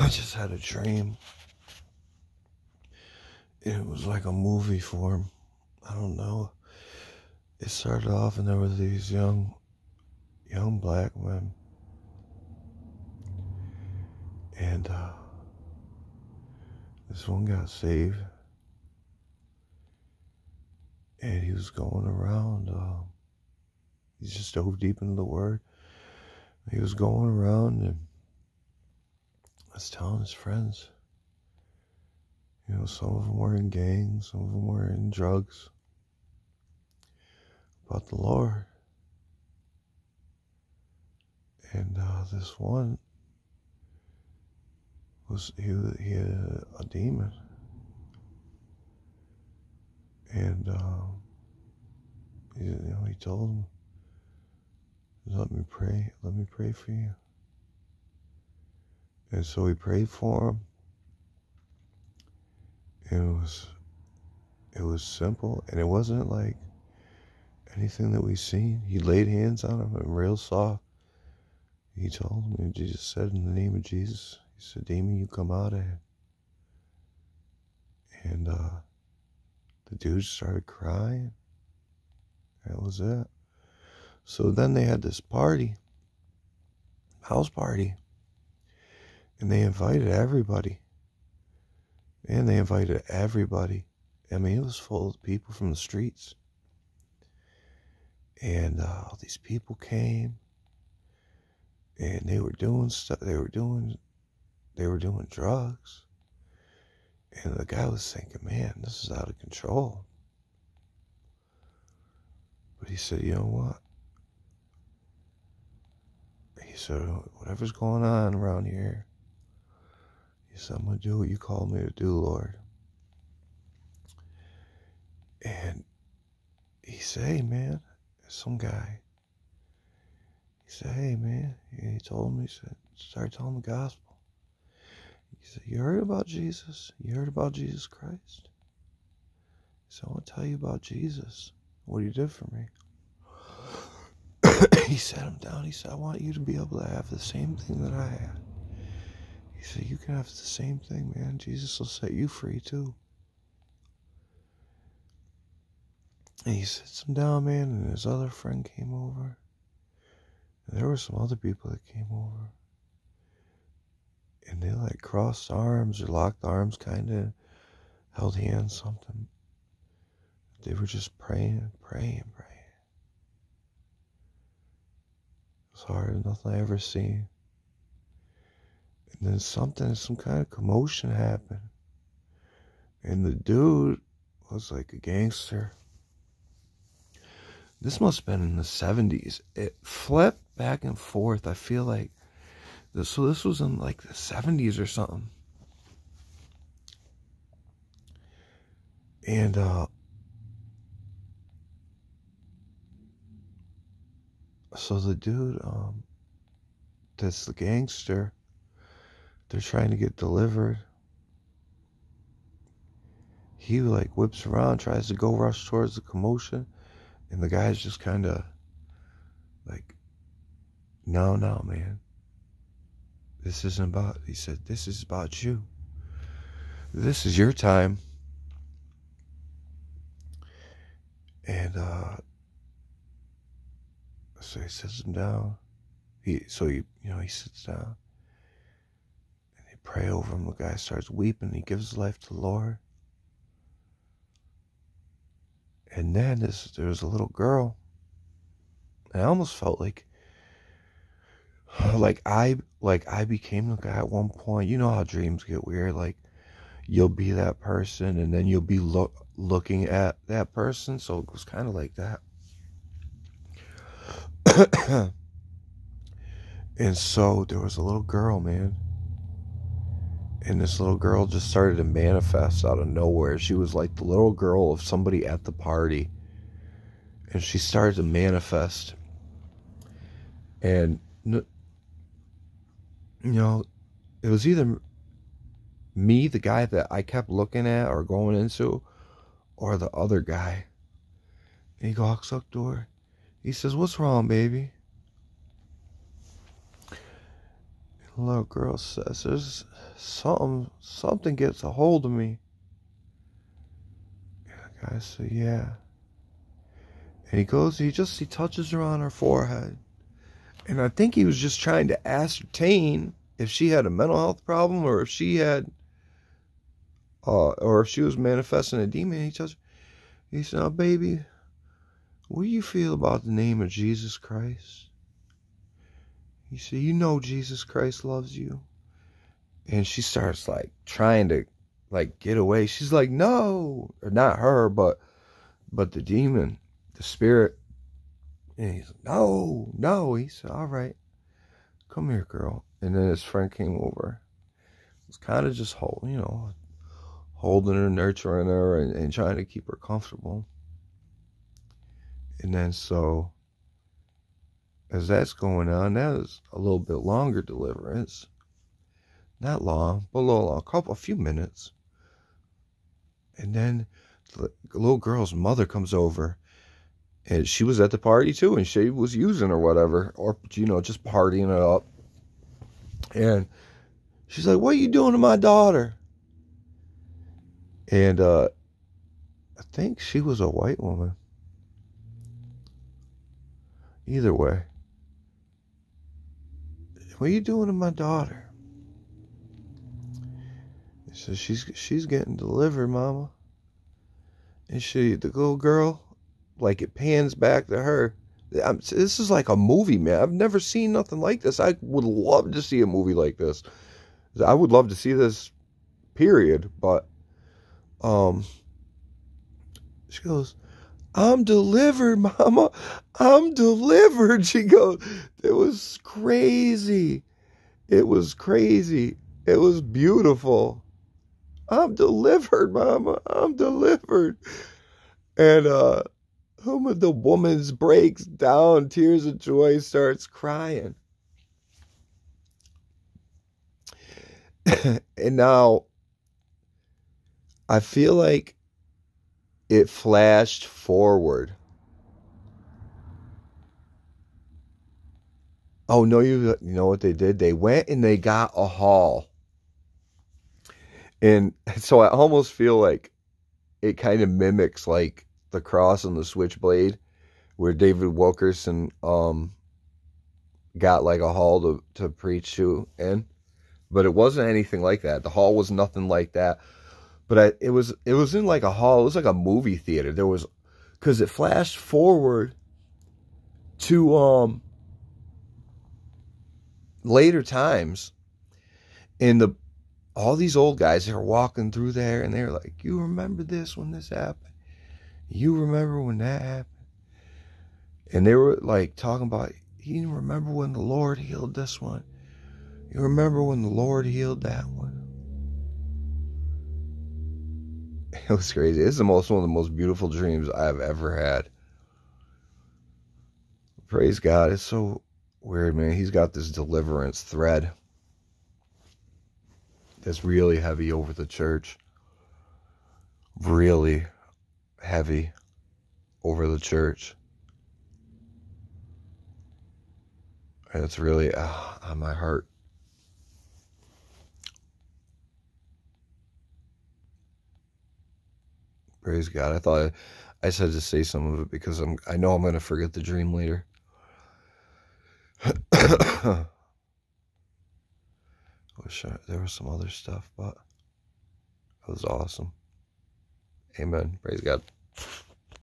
I just had a dream. It was like a movie form. I don't know. It started off and there were these young young black men. And uh this one got saved. And he was going around uh, he just dove deep into the word. He was going around and was telling his friends. You know, some of them were in gangs, some of them were in drugs. About the Lord. And uh, this one was he, he had a, demon. And uh, he, you know, he told him, "Let me pray. Let me pray for you." And so we prayed for him. It was it was simple and it wasn't like anything that we seen. He laid hands on him and real soft. He told him, and Jesus said, In the name of Jesus, he said, Demon, you come out of him. And uh, the dude started crying. That was it. So then they had this party, house party. And they invited everybody. And they invited everybody. I mean, it was full of people from the streets. And uh, all these people came. And they were doing stuff. They were doing, they were doing drugs. And the guy was thinking, man, this is out of control. But he said, you know what? He said, whatever's going on around here, he said, I'm going to do what you called me to do, Lord. And he said, hey, man, some guy. He said, hey, man. And he told me, he said, start telling the gospel. He said, you heard about Jesus? You heard about Jesus Christ? He said, I want to tell you about Jesus, what he did for me. he sat him down. He said, I want you to be able to have the same thing that I had. He said, You can have the same thing, man. Jesus will set you free too. And he sits him down, man, and his other friend came over. And there were some other people that came over. And they like crossed arms or locked arms, kind of held hands, something. They were just praying, praying, praying. It was hard, nothing I ever seen. And then something, some kind of commotion happened. And the dude was like a gangster. This must have been in the 70s. It flipped back and forth. I feel like this, so this was in like the 70s or something. And uh so the dude um that's the gangster they're trying to get delivered. He like whips around, tries to go rush towards the commotion, and the guy's just kind of like, no, no, man. This isn't about, he said, this is about you. This is your time. And, uh, so he sits him down. He, so he, you know, he sits down pray over him. The guy starts weeping. He gives his life to the Lord. And then this, there was a little girl. I almost felt like, like I, like I became the guy at one point. You know how dreams get weird. Like you'll be that person, and then you'll be lo- looking at that person. So it was kind of like that. and so there was a little girl, man and this little girl just started to manifest out of nowhere. She was like the little girl of somebody at the party. And she started to manifest. And, you know, it was either me, the guy that I kept looking at or going into, or the other guy. And he walks up to her. He says, What's wrong, baby? And the little girl says, There's something something gets a hold of me. Yeah, guy said, yeah. And he goes, he just he touches her on her forehead. And I think he was just trying to ascertain if she had a mental health problem or if she had uh or if she was manifesting a demon. He touched he said, oh, baby, what do you feel about the name of Jesus Christ? He said, You know Jesus Christ loves you. And she starts like trying to like get away. She's like, No, or not her, but but the demon, the spirit. And he's like, No, no. He said, All right, come here, girl. And then his friend came over. It was kind of just holding, you know, holding her, nurturing her, and, and trying to keep her comfortable. And then so as that's going on, that is a little bit longer deliverance. Not long, but a little, a couple, a few minutes. And then the little girl's mother comes over, and she was at the party too, and she was using or whatever, or you know, just partying it up. And she's like, "What are you doing to my daughter?" And uh, I think she was a white woman. Either way. What are you doing to my daughter? He says, She's she's getting delivered, mama. And she the little girl, like it pans back to her. I'm, this is like a movie, man. I've never seen nothing like this. I would love to see a movie like this. I would love to see this, period. But, um, she goes, I'm delivered, mama. I'm delivered. She goes, it was crazy. It was crazy. It was beautiful. I'm delivered, mama. I'm delivered. And uh the woman breaks down, tears of joy, starts crying. and now I feel like it flashed forward. Oh no, you you know what they did? They went and they got a hall. And so I almost feel like it kind of mimics like the cross and the switchblade where David Wilkerson um got like a hall to, to preach to in. But it wasn't anything like that. The hall was nothing like that but I, it was it was in like a hall. It was like a movie theater. There was because it flashed forward to um later times, and the all these old guys were walking through there, and they're like, "You remember this when this happened? You remember when that happened?" And they were like talking about, "You remember when the Lord healed this one? You remember when the Lord healed that one?" It was crazy. It's the most one of the most beautiful dreams I've ever had. Praise God. It's so weird, man. He's got this deliverance thread that's really heavy over the church. Really heavy over the church. And it's really uh, on my heart. Praise God. I thought I, I said to say some of it because I'm I know I'm going to forget the dream later. Wish I, there was some other stuff, but it was awesome. Amen. Praise God.